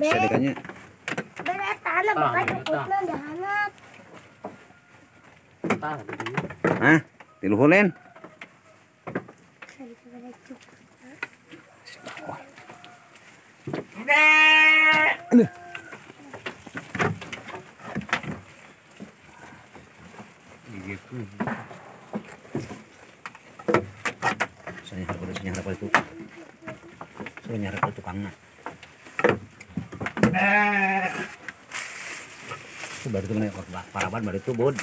Ah, iya, cukupnya udah hangat. Hah? Gitu. Saya harap ada saya harap itu. Saya harap itu tukangnya. Itu baru itu mana paraban baru itu bud.